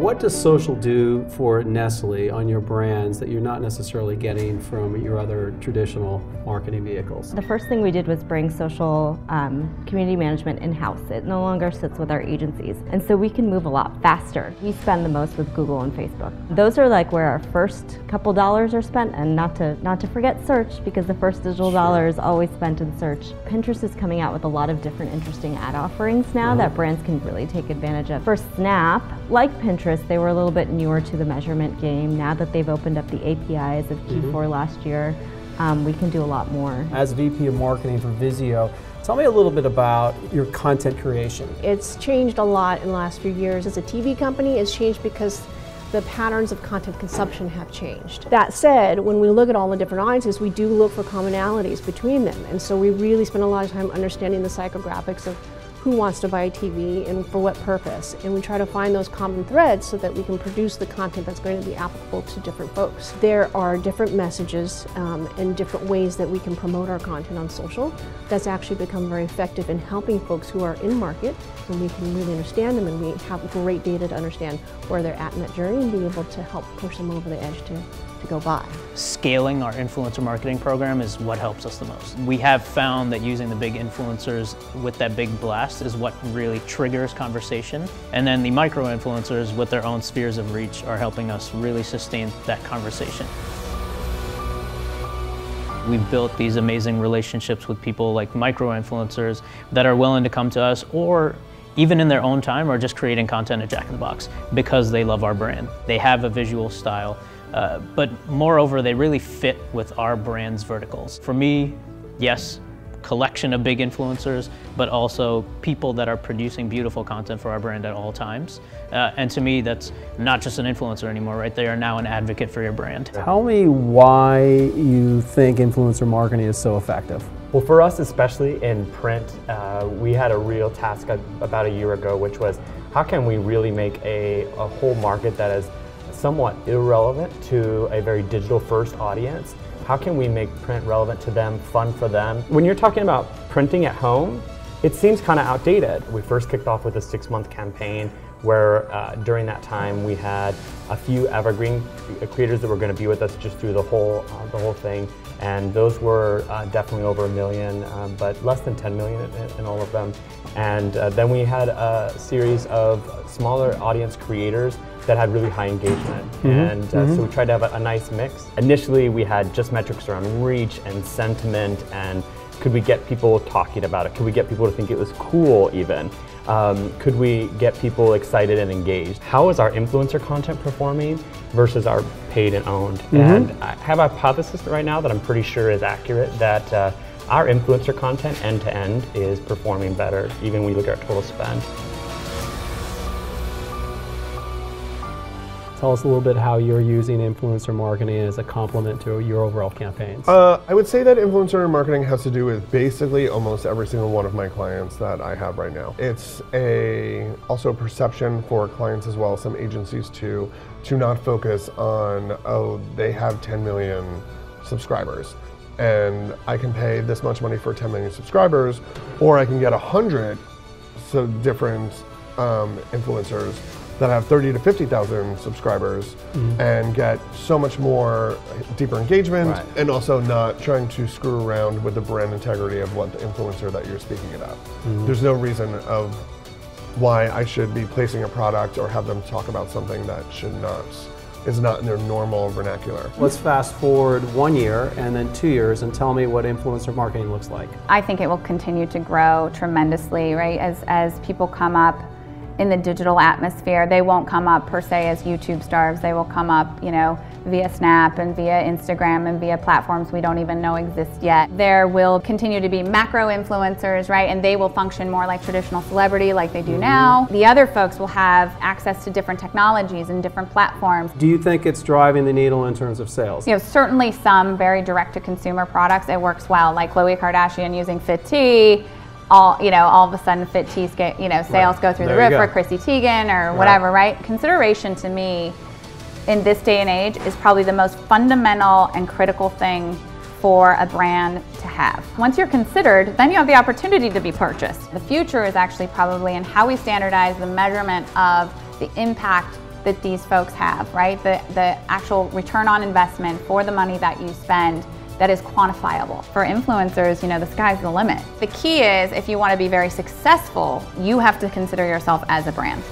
What does social do for Nestle on your brands that you're not necessarily getting from your other traditional marketing vehicles? The first thing we did was bring social um, community management in-house. It no longer sits with our agencies. And so we can move a lot faster. We spend the most with Google and Facebook. Those are like where our first couple dollars are spent and not to not to forget search because the first digital sure. dollar is always spent in search. Pinterest is coming out with a lot of different interesting ad offerings now mm -hmm. that brands can really take advantage of. For Snap, like Pinterest, they were a little bit newer to the measurement game. Now that they've opened up the APIs of Q4 mm -hmm. last year, um, we can do a lot more. As VP of Marketing for Vizio, Tell me a little bit about your content creation. It's changed a lot in the last few years. As a TV company, it's changed because the patterns of content consumption have changed. That said, when we look at all the different audiences, we do look for commonalities between them. And so we really spend a lot of time understanding the psychographics of who wants to buy a TV and for what purpose. And we try to find those common threads so that we can produce the content that's going to be applicable to different folks. There are different messages um, and different ways that we can promote our content on social. That's actually become very effective in helping folks who are in market and we can really understand them and we have great data to understand where they're at in that journey and be able to help push them over the edge to to go buy. Scaling our influencer marketing program is what helps us the most. We have found that using the big influencers with that big blast is what really triggers conversation. And then the micro influencers with their own spheres of reach are helping us really sustain that conversation. We've built these amazing relationships with people like micro influencers that are willing to come to us or even in their own time are just creating content at Jack in the Box because they love our brand. They have a visual style uh, but moreover, they really fit with our brand's verticals. For me, yes, collection of big influencers, but also people that are producing beautiful content for our brand at all times. Uh, and to me, that's not just an influencer anymore, right? They are now an advocate for your brand. Tell me why you think influencer marketing is so effective. Well, for us, especially in print, uh, we had a real task about a year ago, which was how can we really make a, a whole market that is somewhat irrelevant to a very digital first audience. How can we make print relevant to them, fun for them? When you're talking about printing at home, it seems kind of outdated. We first kicked off with a six month campaign where uh, during that time we had a few evergreen creators that were going to be with us just through the whole uh, the whole thing, and those were uh, definitely over a million, um, but less than 10 million in, in all of them. And uh, then we had a series of smaller audience creators that had really high engagement. Mm -hmm. And uh, mm -hmm. so we tried to have a, a, nice mix. Initially, we had just metrics around reach and sentiment and could we get people talking about it? Could we get people to think it was cool even? Um, could we get people excited and engaged? How is our influencer content performing versus our paid and owned? Mm -hmm. And I have a hypothesis right now that I'm pretty sure is accurate that uh, our influencer content end to end is performing better, even when we look at our total spend. Tell us a little bit how you're using influencer marketing as a complement to your overall campaigns. Uh, I would say that influencer marketing has to do with basically almost every single one of my clients that I have right now. It's a also a perception for clients as well, some agencies too, to not focus on, oh, they have 10 million subscribers and I can pay this much money for 10 million subscribers, or I can get 100 so different um, influencers that have 30 to 50,000 subscribers mm-hmm. and get so much more deeper engagement right. and also not trying to screw around with the brand integrity of what the influencer that you're speaking about. Mm-hmm. There's no reason of why I should be placing a product or have them talk about something that should not is not in their normal vernacular. Let's fast forward one year and then two years and tell me what influencer marketing looks like. I think it will continue to grow tremendously, right? As as people come up in the digital atmosphere. They won't come up per se as YouTube stars. They will come up, you know, via Snap and via Instagram and via platforms we don't even know exist yet. There will continue to be macro influencers, right? And they will function more like traditional celebrity like they do mm-hmm. now. The other folks will have access to different technologies and different platforms. Do you think it's driving the needle in terms of sales? You know, certainly some very direct to consumer products it works well, like Khloe Kardashian using Fit Tea all you know all of a sudden fit tees get you know sales right. go through there the roof or Chrissy Teigen or right. whatever right consideration to me in this day and age is probably the most fundamental and critical thing for a brand to have. Once you're considered, then you have the opportunity to be purchased. The future is actually probably in how we standardize the measurement of the impact that these folks have, right? The, the actual return on investment for the money that you spend that is quantifiable. For influencers, you know, the sky's the limit. The key is if you want to be very successful, you have to consider yourself as a brand.